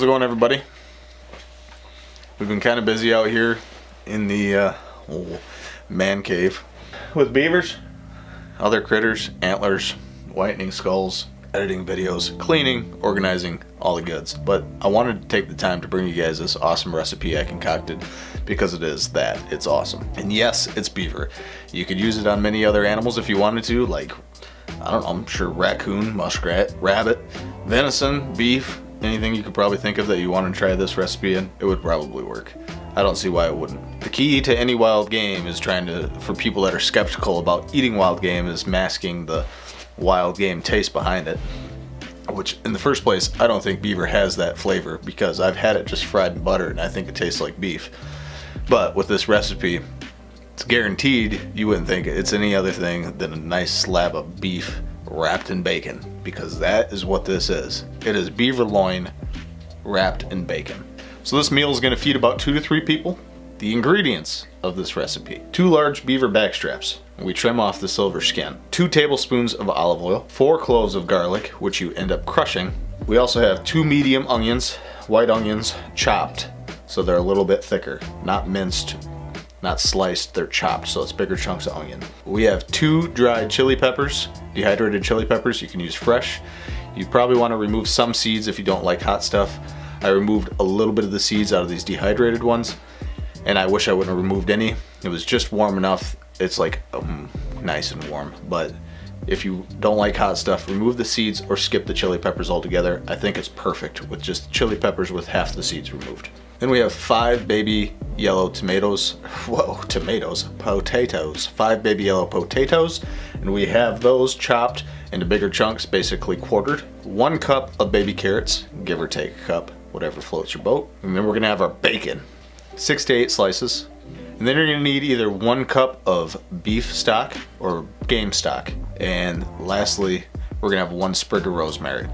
How's it going everybody? We've been kind of busy out here in the uh, man cave with beavers, other critters, antlers, whitening skulls, editing videos, cleaning, organizing, all the goods. But I wanted to take the time to bring you guys this awesome recipe I concocted because it is that. It's awesome. And yes, it's beaver. You could use it on many other animals if you wanted to, like, I don't know, I'm sure raccoon, muskrat, rabbit, venison, beef, anything you could probably think of that you want to try this recipe in, it would probably work. I don't see why it wouldn't. The key to any wild game is trying to, for people that are skeptical about eating wild game, is masking the wild game taste behind it. Which, in the first place, I don't think beaver has that flavor because I've had it just fried in butter and I think it tastes like beef. But with this recipe, it's guaranteed you wouldn't think it's any other thing than a nice slab of beef wrapped in bacon because that is what this is. It is beaver loin wrapped in bacon. So this meal is going to feed about two to three people. The ingredients of this recipe. Two large beaver backstraps. We trim off the silver skin. Two tablespoons of olive oil. Four cloves of garlic, which you end up crushing. We also have two medium onions, white onions, chopped. So they're a little bit thicker, not minced not sliced, they're chopped, so it's bigger chunks of onion. We have two dried chili peppers, dehydrated chili peppers, you can use fresh. You probably wanna remove some seeds if you don't like hot stuff. I removed a little bit of the seeds out of these dehydrated ones, and I wish I wouldn't have removed any. It was just warm enough, it's like um, nice and warm, but if you don't like hot stuff, remove the seeds or skip the chili peppers altogether. I think it's perfect with just chili peppers with half the seeds removed. Then we have five baby yellow tomatoes. Whoa, tomatoes, potatoes. Five baby yellow potatoes. And we have those chopped into bigger chunks, basically quartered. One cup of baby carrots, give or take a cup, whatever floats your boat. And then we're gonna have our bacon. Six to eight slices. And then you're gonna need either one cup of beef stock or game stock. And lastly, we're gonna have one sprig of rosemary.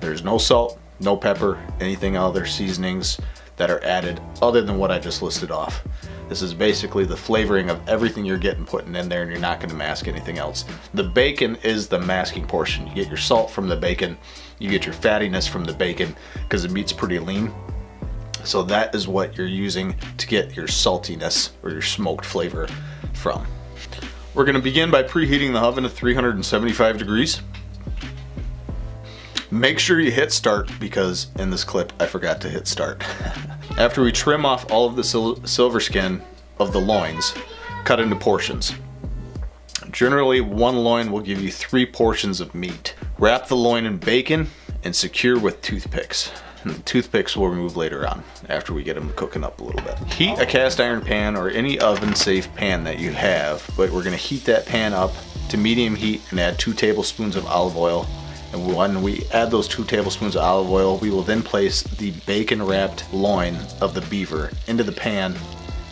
There's no salt, no pepper, anything other seasonings that are added other than what I just listed off. This is basically the flavoring of everything you're getting putting in there and you're not gonna mask anything else. The bacon is the masking portion. You get your salt from the bacon, you get your fattiness from the bacon because the meat's pretty lean. So that is what you're using to get your saltiness or your smoked flavor from. We're gonna begin by preheating the oven to 375 degrees. Make sure you hit start because in this clip I forgot to hit start. After we trim off all of the sil silver skin of the loins, cut into portions. Generally, one loin will give you three portions of meat. Wrap the loin in bacon and secure with toothpicks. And the toothpicks we'll remove later on after we get them cooking up a little bit. Heat a cast iron pan or any oven safe pan that you have, but we're gonna heat that pan up to medium heat and add two tablespoons of olive oil and when we add those two tablespoons of olive oil, we will then place the bacon wrapped loin of the beaver into the pan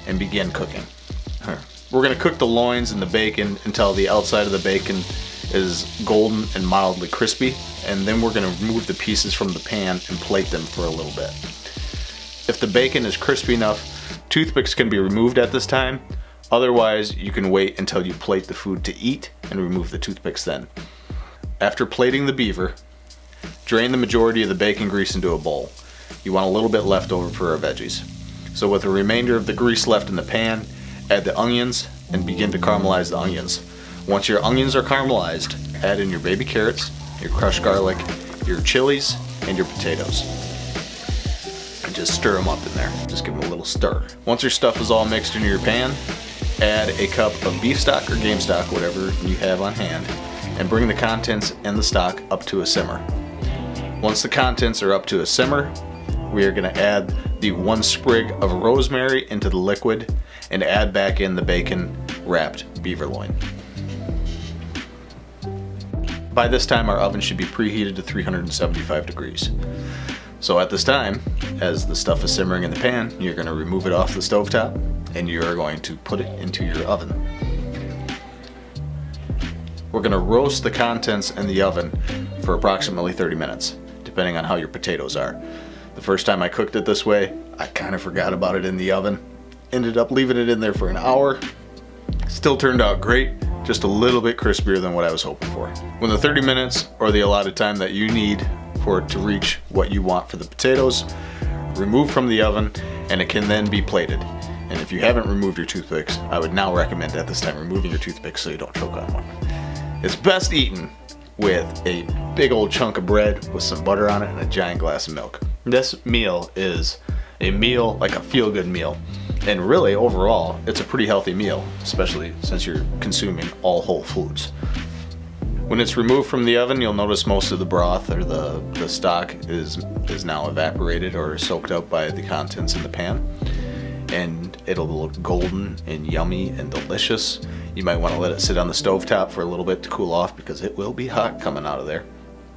and begin cooking. We're gonna cook the loins and the bacon until the outside of the bacon is golden and mildly crispy. And then we're gonna remove the pieces from the pan and plate them for a little bit. If the bacon is crispy enough, toothpicks can be removed at this time. Otherwise, you can wait until you plate the food to eat and remove the toothpicks then. After plating the beaver, drain the majority of the bacon grease into a bowl. You want a little bit left over for our veggies. So with the remainder of the grease left in the pan, add the onions and begin to caramelize the onions. Once your onions are caramelized, add in your baby carrots, your crushed garlic, your chilies, and your potatoes. And just stir them up in there. Just give them a little stir. Once your stuff is all mixed into your pan, add a cup of beef stock or game stock, whatever you have on hand, and bring the contents and the stock up to a simmer. Once the contents are up to a simmer, we are going to add the one sprig of rosemary into the liquid and add back in the bacon wrapped beaver loin. By this time our oven should be preheated to 375 degrees. So at this time, as the stuff is simmering in the pan, you're going to remove it off the stove top and you're going to put it into your oven. We're gonna roast the contents in the oven for approximately 30 minutes, depending on how your potatoes are. The first time I cooked it this way, I kind of forgot about it in the oven. Ended up leaving it in there for an hour. Still turned out great, just a little bit crispier than what I was hoping for. When the 30 minutes or the allotted time that you need for it to reach what you want for the potatoes, remove from the oven, and it can then be plated. And if you haven't removed your toothpicks, I would now recommend at this time removing your toothpicks so you don't choke on one. It's best eaten with a big old chunk of bread with some butter on it and a giant glass of milk. This meal is a meal, like a feel-good meal. And really, overall, it's a pretty healthy meal, especially since you're consuming all whole foods. When it's removed from the oven, you'll notice most of the broth or the, the stock is, is now evaporated or soaked up by the contents in the pan. And it'll look golden and yummy and delicious. You might want to let it sit on the stove top for a little bit to cool off because it will be hot coming out of there.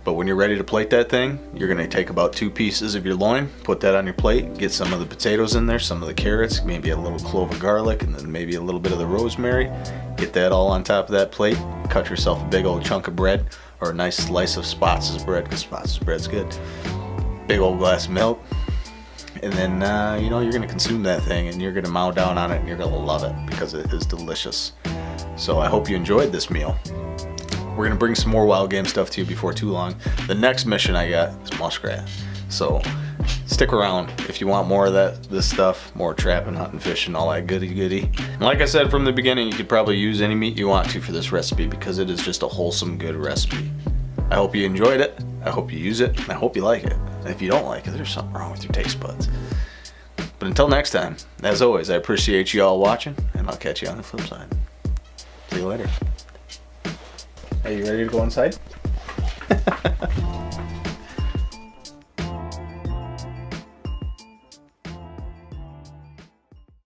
But when you're ready to plate that thing, you're gonna take about two pieces of your loin, put that on your plate, get some of the potatoes in there, some of the carrots, maybe a little clove of garlic, and then maybe a little bit of the rosemary. Get that all on top of that plate. Cut yourself a big old chunk of bread or a nice slice of Spots' bread, because Spots' bread's good. Big old glass of milk. And then, uh, you know, you're gonna consume that thing and you're gonna mow down on it and you're gonna love it because it is delicious. So I hope you enjoyed this meal. We're gonna bring some more wild game stuff to you before too long. The next mission I got is muskrat. So stick around if you want more of that this stuff, more trapping, hunting, fishing, all that goody goody. And like I said from the beginning, you could probably use any meat you want to for this recipe because it is just a wholesome, good recipe. I hope you enjoyed it. I hope you use it. And I hope you like it. And if you don't like it, there's something wrong with your taste buds. But until next time, as always, I appreciate you all watching, and I'll catch you on the flip side. See you later. Are you ready to go inside?